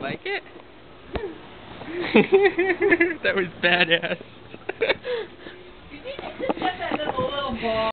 like it? that was badass. You need to set that little, little ball.